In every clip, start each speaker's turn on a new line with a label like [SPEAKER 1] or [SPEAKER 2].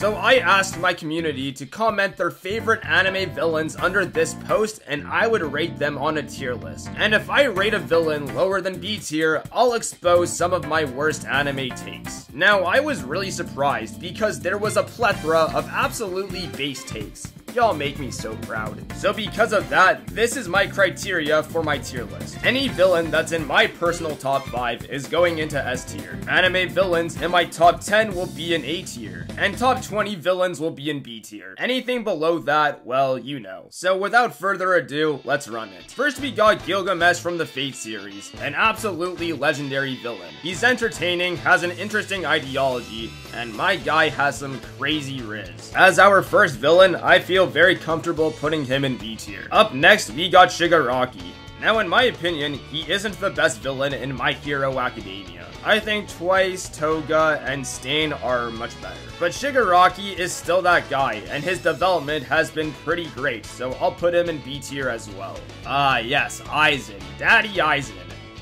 [SPEAKER 1] So I asked my community to comment their favorite anime villains under this post and I would rate them on a tier list. And if I rate a villain lower than B tier, I'll expose some of my worst anime takes. Now I was really surprised because there was a plethora of absolutely base takes. Y'all make me so proud. So because of that, this is my criteria for my tier list. Any villain that's in my personal top 5 is going into S tier. Anime villains in my top 10 will be in A tier. And top 20 villains will be in B tier. Anything below that, well, you know. So without further ado, let's run it. First we got Gilgamesh from the Fate series. An absolutely legendary villain. He's entertaining, has an interesting ideology, and my guy has some crazy riz. As our first villain, I feel very comfortable putting him in B tier. Up next, we got Shigaraki. Now, in my opinion, he isn't the best villain in My Hero Academia. I think Twice, Toga, and Stain are much better. But Shigaraki is still that guy, and his development has been pretty great, so I'll put him in B tier as well. Ah, yes, Aizen. Daddy Aizen.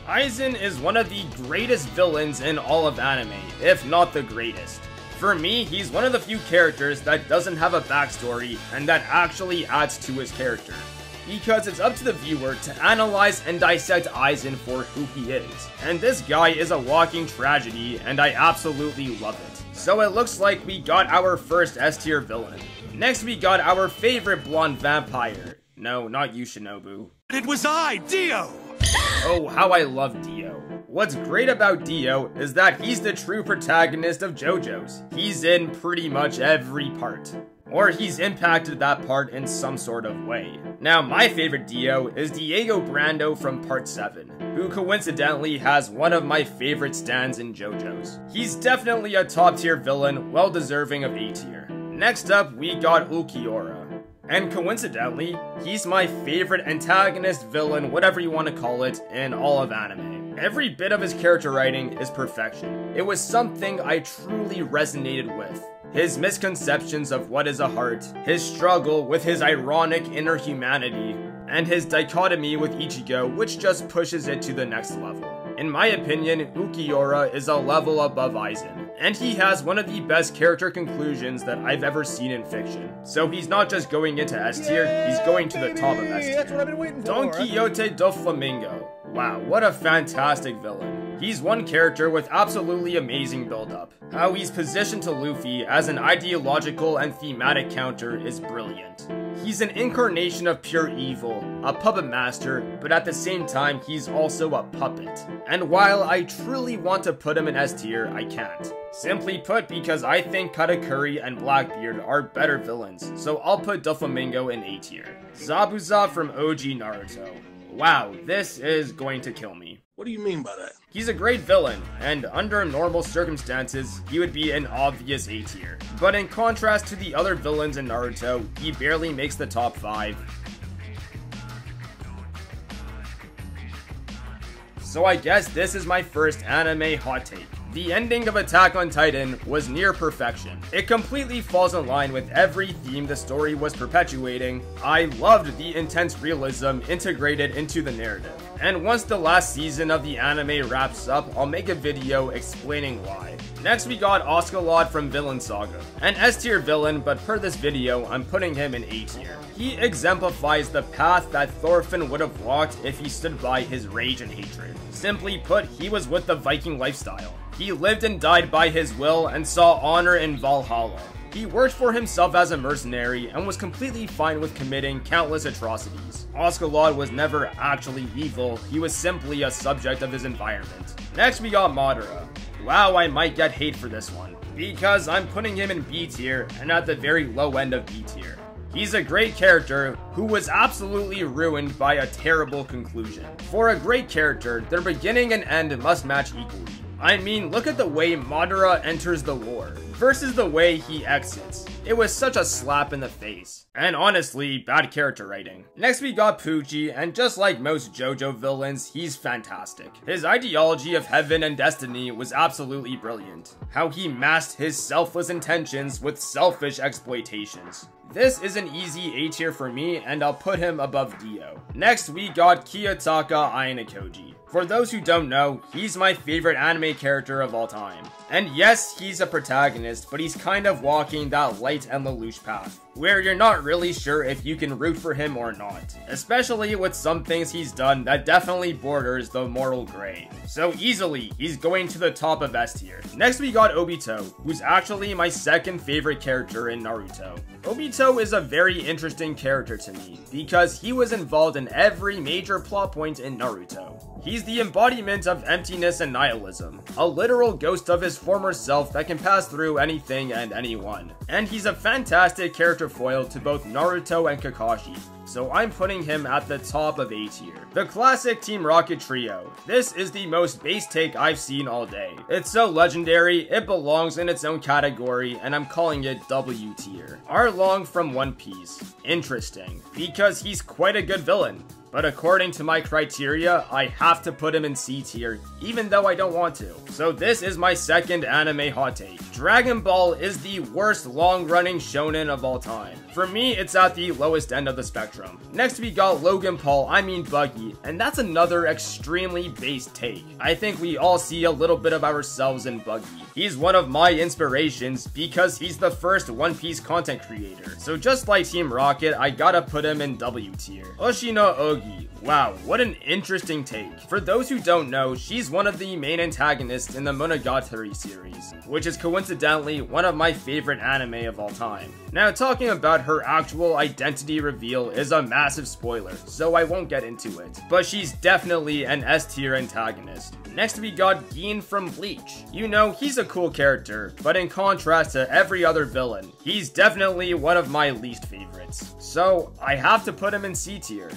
[SPEAKER 1] Aizen is one of the greatest villains in all of anime, if not the greatest. For me, he's one of the few characters that doesn't have a backstory and that actually adds to his character. Because it's up to the viewer to analyze and dissect Aizen for who he is. And this guy is a walking tragedy, and I absolutely love it. So it looks like we got our first S tier villain. Next we got our favorite blonde vampire. No, not you, Shinobu.
[SPEAKER 2] It was I, Dio!
[SPEAKER 1] Oh, how I love Dio. What's great about Dio is that he's the true protagonist of JoJo's. He's in pretty much every part. Or he's impacted that part in some sort of way. Now, my favorite Dio is Diego Brando from Part 7, who coincidentally has one of my favorite stands in JoJo's. He's definitely a top tier villain, well deserving of A tier. Next up, we got Ulquiorra. And coincidentally, he's my favorite antagonist, villain, whatever you want to call it, in all of anime. Every bit of his character writing is perfection. It was something I truly resonated with. His misconceptions of what is a heart, his struggle with his ironic inner humanity, and his dichotomy with Ichigo, which just pushes it to the next level. In my opinion, Ulquiorra is a level above Aizen, and he has one of the best character conclusions that I've ever seen in fiction. So he's not just going into S tier, he's going to the top of S tier.
[SPEAKER 3] That's what I've been waiting for.
[SPEAKER 1] Donquixote Doflamingo. Wow, what a fantastic villain. He's one character with absolutely amazing build-up. How he's positioned to Luffy as an ideological and thematic counter is brilliant. He's an incarnation of pure evil, a puppet master, but at the same time, he's also a puppet. And while I truly want to put him in S tier, I can't. Simply put, because I think Katakuri and Blackbeard are better villains, so I'll put Doflamingo in A tier. Zabuza from OG Naruto. Wow, this is going to kill me.
[SPEAKER 2] What do you mean by that?
[SPEAKER 1] He's a great villain, and under normal circumstances, he would be an obvious A tier. But in contrast to the other villains in Naruto, he barely makes the top 5. So I guess this is my first anime hot take. The ending of Attack on Titan was near perfection. It completely falls in line with every theme the story was perpetuating. I loved the intense realism integrated into the narrative. And once the last season of the anime wraps up, I'll make a video explaining why. Next we got Askeladd from Vinland Saga. An S tier villain, but per this video, I'm putting him in A tier. He exemplifies the path that Thorfinn would have walked if he stood by his rage and hatred. Simply put, he was with the Viking lifestyle. He lived and died by his will and saw honor in Valhalla. He worked for himself as a mercenary and was completely fine with committing countless atrocities. Askeladd was never actually evil, he was simply a subject of his environment. Next we got Madara. Wow, I might get hate for this one, because I'm putting him in B tier and at the very low end of B tier. He's a great character who was absolutely ruined by a terrible conclusion. For a great character, their beginning and end must match equally. I mean, look at the way Madara enters the war versus the way he exits. It was such a slap in the face. And honestly, bad character writing. Next we got Pucci, and just like most JoJo villains, he's fantastic. His ideology of heaven and destiny was absolutely brilliant. How he masked his selfless intentions with selfish exploitations. This is an easy A tier for me, and I'll put him above Dio. Next, we got Kiyotaka Ayanokoji. For those who don't know, he's my favorite anime character of all time. And yes, he's a protagonist, but he's kind of walking that light and Lelouch path, where you're not really sure if you can root for him or not, especially with some things he's done that definitely borders the moral gray. So easily, he's going to the top of S tier. Next we got Obito, who's actually my second favorite character in Naruto. Obito is a very interesting character to me, because he was involved in every major plot point in Naruto. He's the embodiment of emptiness and nihilism, a literal ghost of his former self that can pass through anything and anyone. And he's a fantastic character foil to both Naruto and Kakashi, so I'm putting him at the top of A tier. The classic Team Rocket trio. This is the most base take I've seen all day. It's so legendary, it belongs in its own category, and I'm calling it W tier. Arlong from One Piece. Interesting, because he's quite a good villain. But according to my criteria, I have to put him in C tier, even though I don't want to. So this is my second anime hot take. Dragon Ball is the worst long-running shonen of all time. For me, it's at the lowest end of the spectrum. Next we got Logan Paul, I mean Buggy, and that's another extremely base take. I think we all see a little bit of ourselves in Buggy. He's one of my inspirations because he's the first One Piece content creator. So just like Team Rocket, I gotta put him in W tier. Oshino Ogi. Wow, what an interesting take. For those who don't know, she's one of the main antagonists in the Monogatari series, which is coincidentally one of my favorite anime of all time. Now, talking about her actual identity reveal is a massive spoiler, so I won't get into it. But she's definitely an S tier antagonist. Next we got Gin from Bleach. You know, he's a cool character, but in contrast to every other villain, he's definitely one of my least favorites. So, I have to put him in C tier.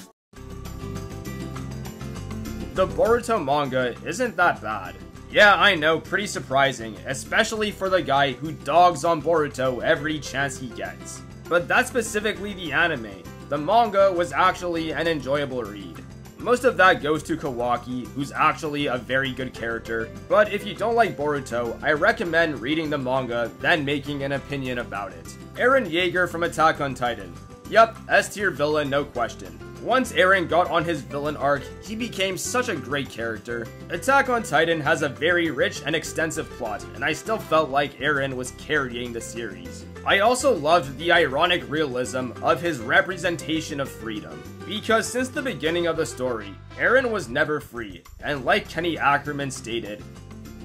[SPEAKER 1] The Boruto manga isn't that bad. Yeah, I know, pretty surprising, especially for the guy who dogs on Boruto every chance he gets. But that's specifically the anime. The manga was actually an enjoyable read. Most of that goes to Kawaki, who's actually a very good character, but if you don't like Boruto, I recommend reading the manga, then making an opinion about it. Eren Yeager from Attack on Titan. Yup, S tier villain, no question. Once Eren got on his villain arc, he became such a great character. Attack on Titan has a very rich and extensive plot, and I still felt like Eren was carrying the series. I also loved the ironic realism of his representation of freedom. Because since the beginning of the story, Eren was never free, and like Kenny Ackerman stated,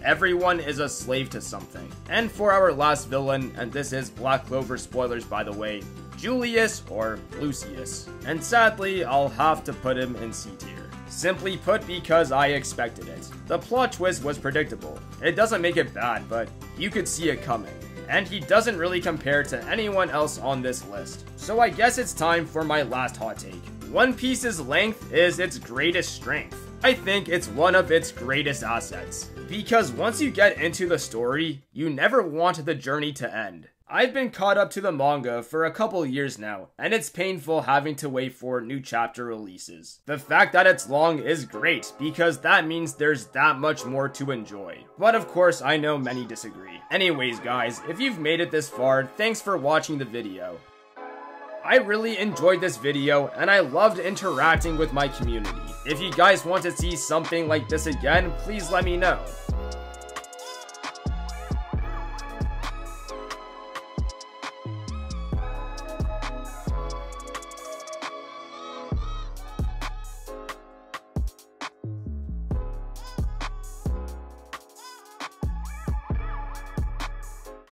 [SPEAKER 1] everyone is a slave to something. And for our last villain, and this is Black Clover spoilers by the way, Julius or Lucius. And sadly, I'll have to put him in C tier. Simply put because I expected it. The plot twist was predictable. It doesn't make it bad, but you could see it coming. And he doesn't really compare to anyone else on this list. So I guess it's time for my last hot take. One Piece's length is its greatest strength. I think it's one of its greatest assets. Because once you get into the story, you never want the journey to end. I've been caught up to the manga for a couple years now, and it's painful having to wait for new chapter releases. The fact that it's long is great, because that means there's that much more to enjoy. But of course, I know many disagree. Anyways guys, if you've made it this far, thanks for watching the video. I really enjoyed this video, and I loved interacting with my community. If you guys want to see something like this again, please let me know.